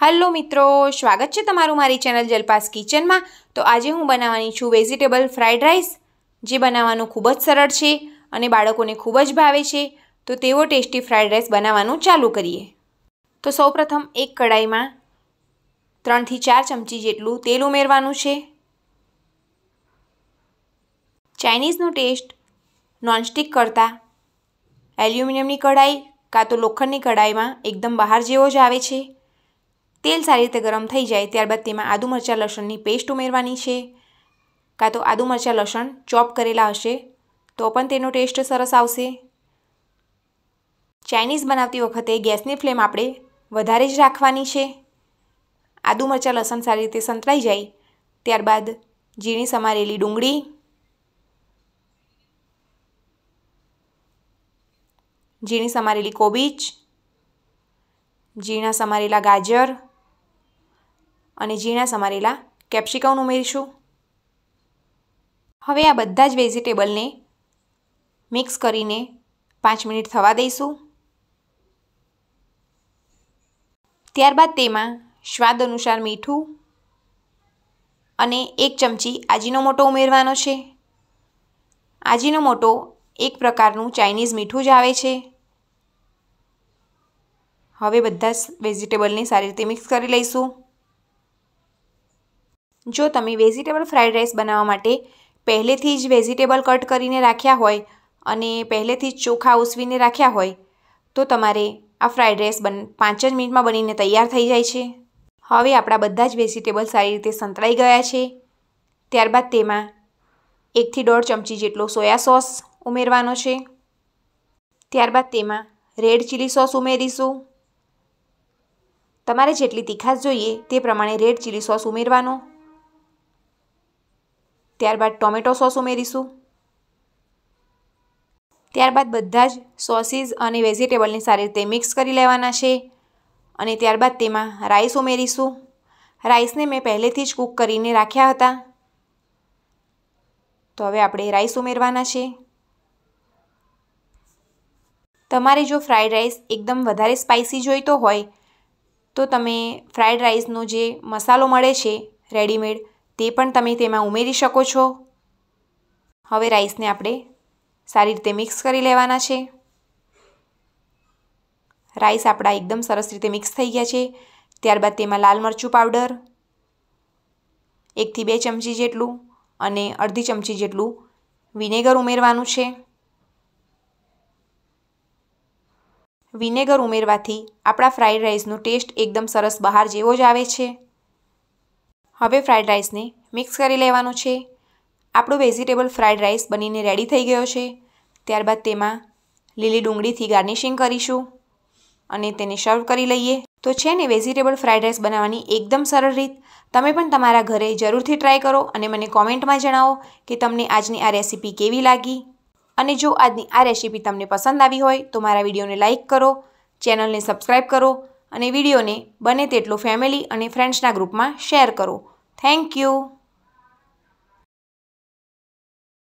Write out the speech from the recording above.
Hello મિત્રો, સ્વાગત છે તમારું મારી ચેનલ જલપાસ કિચનમાં. તો આજે હું બનાવવાની છું વેજીટેબલ ફ્રાઈડ રાઈસ, જે બનાવવાનું ખૂબ જ સરળ છે અને બાળકોને ખૂબ જ ભાવે છે. તો તેવો ટેસ્ટી ફ્રાઈડ રાઈસ બનાવવાનું ચાલુ કરીએ. તો સૌપ્રથમ એક કડાઈમાં ત્રણથી ચાર ચમચી જેટલું તેલ ઉમેરવાનું છે. ચાઇનીઝનો ટેસ્ટ નોનસ્ટિક કરતાં એલ્યુમિનિયમની કઢાઈ કાં તો લોખંડની કઢાઈમાં એકદમ બહાર જેવો જ આવે છે. તેલ સારી રીતે ગરમ થઈ જાય ત્યારબાદ તેમાં આદુ મરચાં લસણની પેસ્ટ ઉમેરવાની છે. કાં તો આદુ મરચાં લસણ ચોપ કરેલા હશે, તો પણ તેનો ટેસ્ટ સરસ આવશે. ચાઇનીઝ બનાવતી વખતે ગેસની ફ્લેમ આપણે વધારે જ રાખવાની છે. આદુ મરચાં લસણ સારી રીતે સંતળાઈ જાય, ત્યારબાદ ઝીણી સમારેલી ડુંગળી, ઝીણી સમારેલી કોબીજ, ઝીણા સમારેલા ગાજર અને ઝીણા સમારેલા કેપ્સિકમ ઉમેરીશું. હવે આ બધા જ વેજીટેબલને મિક્સ કરીને પાંચ મિનિટ થવા દઈશું. ત્યારબાદ તેમાં સ્વાદ અનુસાર મીઠું અને એક ચમચી આજીનો મોટો ઉમેરવાનો છે. આજીનો મોટો એક પ્રકારનું ચાઇનીઝ મીઠું જ આવે છે. હવે બધા જ વેજીટેબલને સારી રીતે મિક્સ કરી લઈશું. જો તમે વેજીટેબલ ફ્રાઈડ રાઈસ બનાવવા માટે પહેલેથી જ વેજીટેબલ કટ કરીને રાખ્યા હોય અને પહેલેથી જ ચોખા ઉસવીને રાખ્યા હોય, તો તમારે આ ફ્રાઈડ રાઈસ બન, પાંચ જ મિનિટમાં બનીને તૈયાર થઈ જાય છે. હવે આપણા બધા જ વેજીટેબલ સારી રીતે સંતળાઈ ગયા છે. ત્યારબાદ તેમાં એકથી દોઢ ચમચી જેટલો સોયા સોસ ઉમેરવાનો છે. ત્યારબાદ તેમાં રેડ ચીલી સોસ ઉમેરીશું. તમારે જેટલી તીખાશ જોઈએ તે પ્રમાણે રેડ ચીલી સોસ ઉમેરવાનો. ત્યારબાદ ટોમેટો સોસ ઉમેરીશું. ત્યારબાદ બધા જ સોસીસ અને વેજીટેબલને સારી રીતે મિક્સ કરી લેવાના છે અને ત્યારબાદ તેમાં રાઈસ ઉમેરીશું. રાઈસને મેં પહેલેથી જ કૂક કરીને રાખ્યા હતા. તો હવે આપણે રાઈસ ઉમેરવાના છે. તમારે જો ફ્રાઈડ રાઈસ એકદમ વધારે સ્પાઇસી જોઈતો હોય, તો તમે ફ્રાઈડ રાઈસનો જે મસાલો મળે છે, રેડીમેડ તે પણ તમે તેમાં ઉમેરી શકો છો. હવે રાઈસને આપણે સારી રીતે મિક્સ કરી લેવાના છે. રાઈસ આપણા એકદમ સરસ રીતે મિક્સ થઈ ગયા છે. ત્યારબાદ તેમાં લાલ મરચું પાવડર, એકથી બે ચમચી જેટલું અને અડધી ચમચી જેટલું વિનેગર ઉમેરવાનું છે. વિનેગર ઉમેરવાથી આપણા ફ્રાઈડ રાઈસનો ટેસ્ટ એકદમ સરસ બહાર જેવો જ આવે છે. હવે ફ્રાઈડ રાઈસને મિક્સ કરી લેવાનું છે. આપણો વેજીટેબલ ફ્રાઈડ રાઈસ બનીને રેડી થઈ ગયો છે. ત્યારબાદ તેમાં લીલી ડુંગળીથી ગાર્નિશિંગ કરીશું અને તેને સર્વ કરી લઈએ. તો છે ને વેજીટેબલ ફ્રાઈડ રાઈસ બનાવવાની એકદમ સરળ રીત. તમે પણ તમારા ઘરે જરૂરથી ટ્રાય કરો અને મને કોમેન્ટમાં જણાવો કે તમને આજની આ રેસીપી કેવી લાગી. અને જો આજની આ રેસીપી તમને પસંદ આવી હોય તો મારા વિડીયોને લાઇક કરો ચેનલને સબસ્ક્રાઈબ કરો અને વિડીયોને બને તેટલો ફેમિલી અને ફ્રેન્ડ્સના ગ્રુપમાં શેર કરો. Thank you